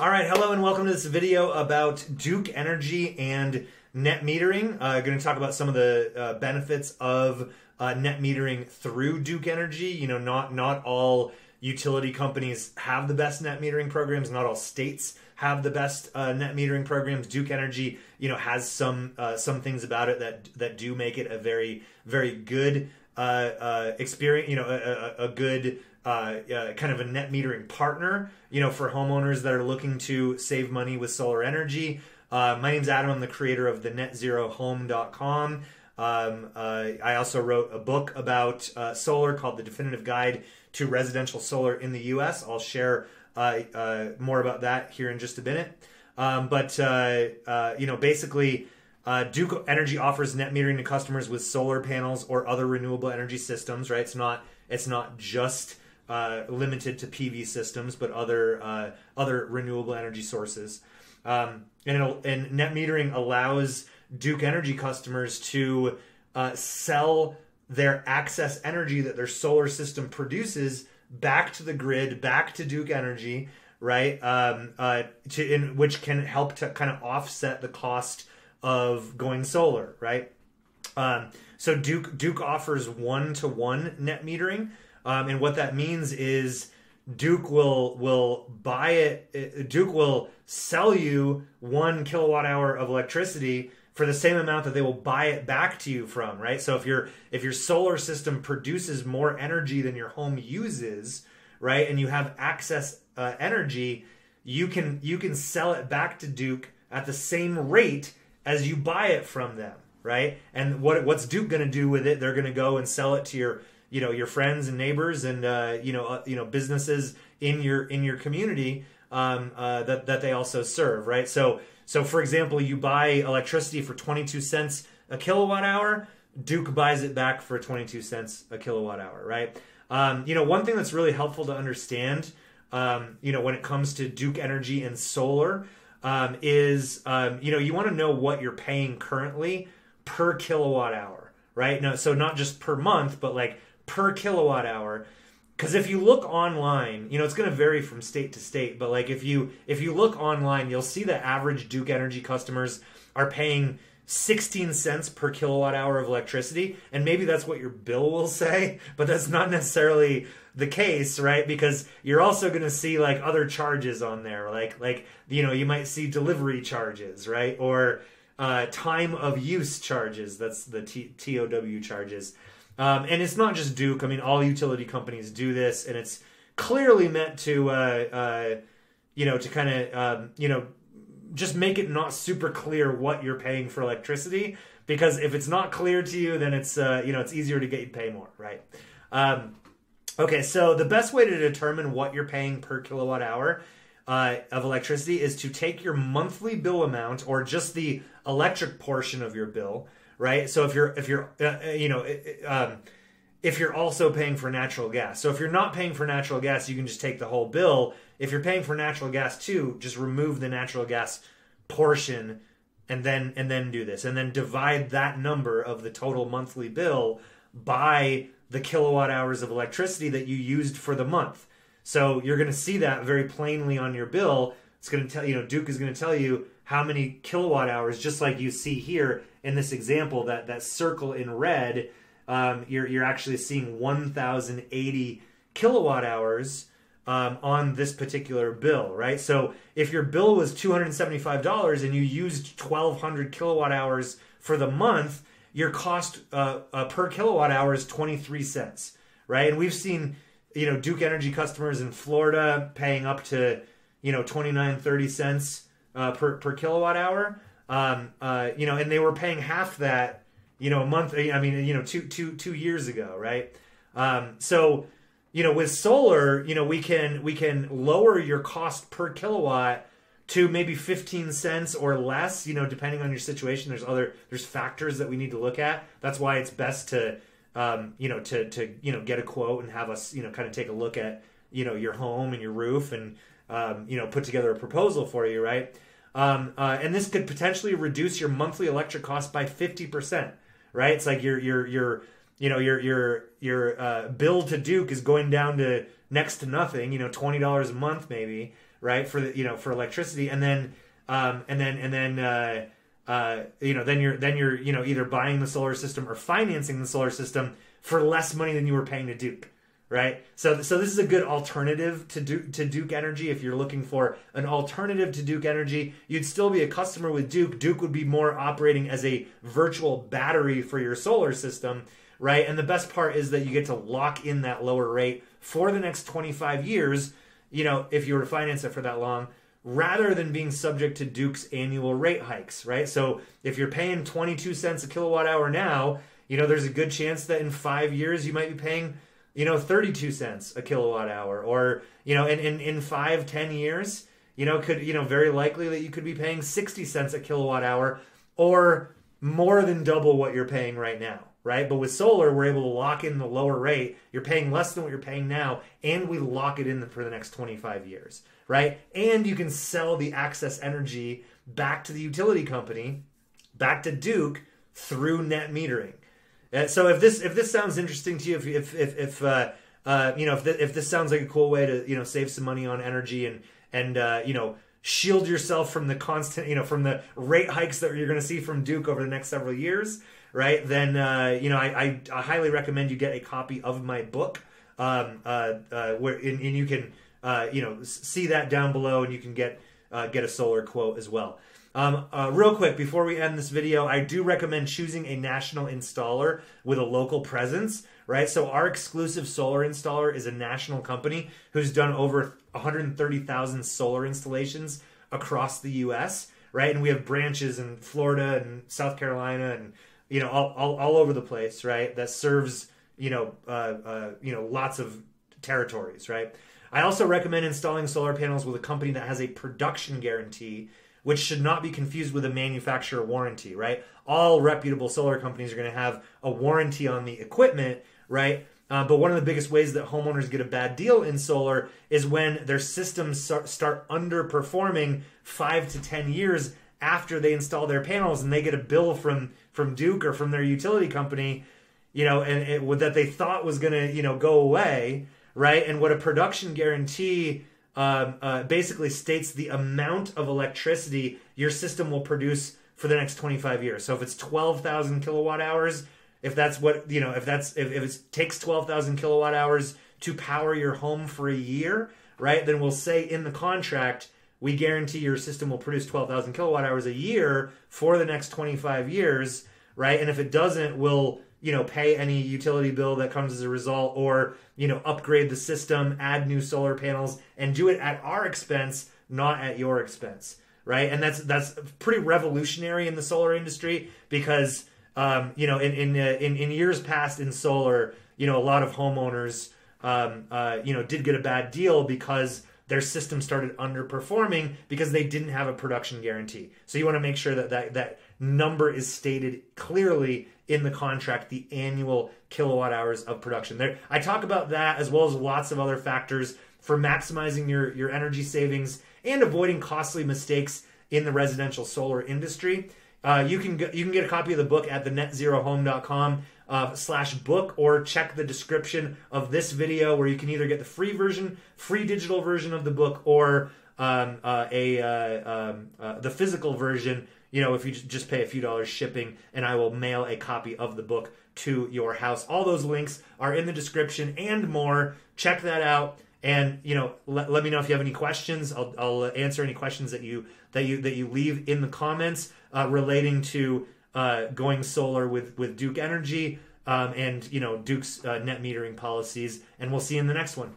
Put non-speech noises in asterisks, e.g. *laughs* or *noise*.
All right, hello and welcome to this video about Duke Energy and net metering. Uh, going to talk about some of the uh, benefits of uh, net metering through Duke Energy. You know, not not all utility companies have the best net metering programs. Not all states have the best uh, net metering programs. Duke Energy, you know, has some uh, some things about it that that do make it a very very good uh, uh, experience. You know, a, a, a good uh, uh, kind of a net metering partner. You know, for homeowners that are looking to save money with solar energy. Uh, my name's Adam. I'm the creator of the NetZeroHome.com. Um, uh, I also wrote a book about uh, solar called The Definitive Guide to Residential Solar in the U.S. I'll share uh, uh, more about that here in just a minute. Um, but uh, you know, basically, Duke Energy offers net metering to customers with solar panels or other renewable energy systems. Right? It's not it's not just limited to PV systems, but other other renewable energy sources. Um, and, and net metering allows Duke Energy customers to uh, sell their excess energy that their solar system produces back to the grid, back to Duke Energy, right? Um, uh, to in which can help to kind of offset the cost of going solar, right? Um, so Duke Duke offers one to one net metering, um, and what that means is Duke will will buy it. Duke will sell you one kilowatt hour of electricity for the same amount that they will buy it back to you from, right? So if your if your solar system produces more energy than your home uses, right, and you have excess uh, energy, you can you can sell it back to Duke at the same rate as you buy it from them, right? And what what's Duke going to do with it? They're going to go and sell it to your you know your friends and neighbors and uh, you know uh, you know businesses in your in your community um, uh, that that they also serve, right? So so for example, you buy electricity for 22 cents a kilowatt hour. Duke buys it back for 22 cents a kilowatt hour, right? Um, you know, one thing that's really helpful to understand, um, you know, when it comes to Duke Energy and solar, um, is um, you know you want to know what you're paying currently per kilowatt hour, right? No, so not just per month, but like per kilowatt hour. Because if you look online you know it's going to vary from state to state but like if you if you look online you'll see that average duke energy customers are paying 16 cents per kilowatt hour of electricity and maybe that's what your bill will *laughs* say but that's not necessarily the case right? Because you're also going to see like other charges on there like like you know you might see delivery charges right? Or uh, time of use charges that's the T- tow charges um, and it's not just Duke. I mean, all utility companies do this, and it's clearly meant to, uh, uh, you know, to kind of, um, you know, just make it not super clear what you're paying for electricity. Because if it's not clear to you, then it's, uh, you know, it's easier to get you pay more, right? Um, okay, so the best way to determine what you're paying per kilowatt hour uh, of electricity is to take your monthly bill amount or just the electric portion of your bill right? So if you're if you're uh, uh you know um, if you're also paying for natural gas, so if you're not paying for natural gas, you can just take the whole bill. If you're paying for natural gas too, just remove the natural gas portion and then and then do this and then divide that number of the total monthly bill by the kilowatt hours of electricity that you used for the month. So you're going to see that very plainly on your bill. It's going to tell you know Duke is going to tell you how many kilowatt hours, just like you see here in this example, that, that circle in red, um, you're, you're actually seeing 1,080 kilowatt hours um, on this particular bill, right? So if your bill was $275 and you used 1,200 kilowatt hours for the month, your cost uh, uh, per kilowatt hour is 23 cents, right? And we've seen, you know, Duke Energy customers in Florida paying up to, you know, 29, 30 cents uh, per per kilowatt hour. Um, uh, you know, and they were paying half that, you know, a month. I mean, you know, two two two years ago, right? Um, so, you know, with solar, you know, we can we can lower your cost per kilowatt to maybe 15 cents or less you know depending on your situation there's other there's factors that we need to look at that's why it's best to um, you know to to you know get a quote and have us you know kind of take a look at you know your home and your roof and um, you know, put together a proposal for you, right? Um, uh, and this could potentially reduce your monthly electric cost by 50%, right? It's like your, your, your, you know, your, your, your, uh, bill to Duke is going down to next to nothing, you know, $20 a month maybe, right? For the, you know for electricity, and then um, and then and then uh, uh, you know then you're then you're you know either buying the solar system or financing the solar system for less money than you were paying to Duke right? So so this is a good alternative to Duke, to Duke Energy if you're looking for an alternative to Duke Energy. You'd still be a customer with Duke. Duke would be more operating as a virtual battery for your solar system, right? And the best part is that you get to lock in that lower rate for the next 25 years, you know, if you were to finance it for that long. Rather than being subject to Duke's annual rate hikes, right? So if you're paying 22 cents a kilowatt hour now, you know, there's a good chance that in five years you might be paying you know, 32 cents a kilowatt hour, or, you know, in, in, in five, ten years, you know, could, you know, very likely that you could be paying 60 cents a kilowatt hour or more than double what you're paying right now, right? But with solar, we're able to lock in the lower rate. You're paying less than what you're paying now, and we lock it in for the next 25 years, right? And you can sell the excess energy back to the utility company, back to Duke through net metering. Uh, so if this if this sounds interesting to you, if if if, if uh, uh, you know if, the, if this sounds like a cool way to you know save some money on energy and and uh, you know shield yourself from the constant you know from the rate hikes that you're going to see from Duke over the next several years, right? Then uh, you know I, I, I highly recommend you get a copy of my book, um, uh, uh, where and, and you can uh, you know see that down below, and you can get uh, get a solar quote as well. Um, uh, real quick, before we end this video, I do recommend choosing a national installer with a local presence, right? So our exclusive solar installer is a national company who's done over 130,000 solar installations across the U.S., right? And we have branches in Florida and South Carolina and, you know, all, all, all over the place, right? That serves, you know, uh, uh, you know, lots of territories, right? I also recommend installing solar panels with a company that has a production guarantee which should not be confused with a manufacturer warranty, right? All reputable solar companies are going to have a warranty on the equipment, right? Uh, but one of the biggest ways that homeowners get a bad deal in solar is when their systems start underperforming five to 10 years after they install their panels and they get a bill from, from Duke or from their utility company, you know, and it, that they thought was going to, you know, go away, right? And what a production guarantee um, uh, basically states the amount of electricity your system will produce for the next 25 years. So if it's 12,000 kilowatt hours, if that's what, you know, if that's, if, if it takes 12,000 kilowatt hours to power your home for a year, right, then we'll say in the contract, we guarantee your system will produce 12,000 kilowatt hours a year for the next 25 years, right? And if it doesn't, we'll you know pay any utility bill that comes as a result or you know upgrade the system add new solar panels and do it at our expense not at your expense right and that's that's pretty revolutionary in the solar industry because um, you know in in, uh, in in years past in solar you know a lot of homeowners um, uh, you know did get a bad deal because their system started underperforming because they didn't have a production guarantee. So you want to make sure that that, that number is stated clearly in the contract, the annual kilowatt hours of production. There, I talk about that as well as lots of other factors for maximizing your, your energy savings and avoiding costly mistakes in the residential solar industry. Uh, you can you can get a copy of the book at thenetzerohome.com uh, slash book or check the description of this video where you can either get the free version, free digital version of the book, or um, uh, a uh, um, uh, the physical version. You know, if you just pay a few dollars shipping, and I will mail a copy of the book to your house. All those links are in the description and more. Check that out and you know let, let me know if you have any questions I'll, I'll answer any questions that you that you that you leave in the comments uh, relating to uh, going solar with with Duke Energy um, and you know Duke's uh, net metering policies. And we'll see you in the next one.